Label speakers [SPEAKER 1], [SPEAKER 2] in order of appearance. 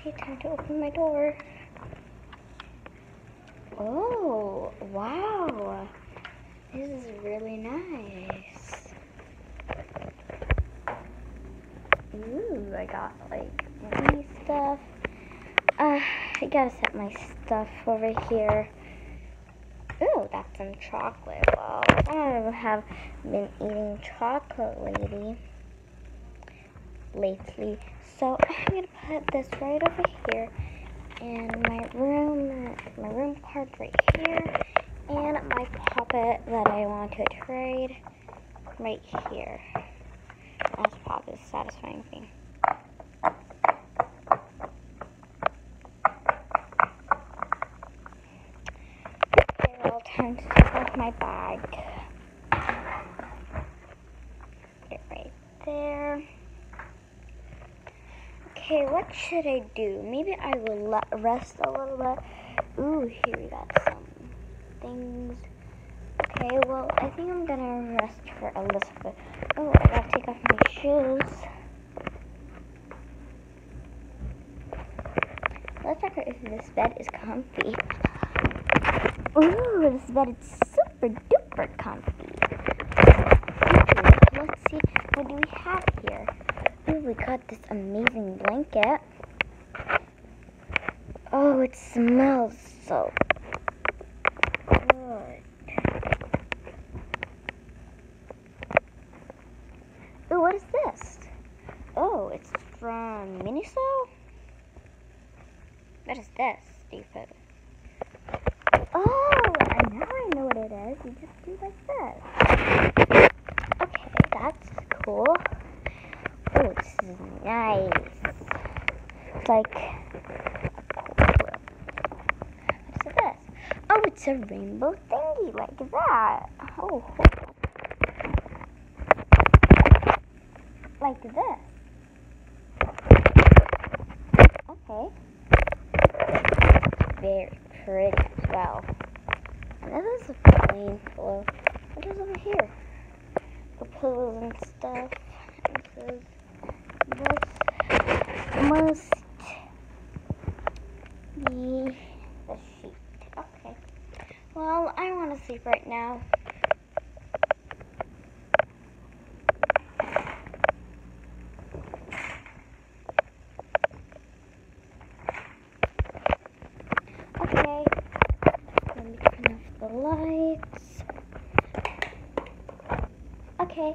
[SPEAKER 1] Okay, time to open my door. Oh, wow. This is really nice. Ooh, I got like mini stuff. Uh, I gotta set my stuff over here. Ooh, that's some chocolate. Well, I have been eating chocolate lately. Lately, so I'm gonna put this right over here, and my room, my room card right here, and my puppet that I want to trade right here. As pop is satisfying thing. time to take off my bag. Get right there. Okay, what should I do? Maybe I will rest a little bit. Ooh, here we got some things. Okay, well, I think I'm gonna rest for a little bit. Oh, I gotta take off my shoes. Let's check if this bed is comfy. Ooh, this bed is super duper comfy. Let's see, what do we have here? Ooh, we got this amazing blanket. Oh, it smells so good. Ooh, what is this? Oh, it's from Miniso? What is this? Put Oh, now I know what it is. You just do like this. Okay, that's cool. Oh, this is nice. It's like What's this? Oh, it's a rainbow thingy like that. Oh, like this. Okay. Very pretty as well. And this is a pillow. What is over here? The pillows and stuff. Says this must be the sheet. Okay. Well, I want to sleep right now. Okay. Let me turn off the lights. Okay.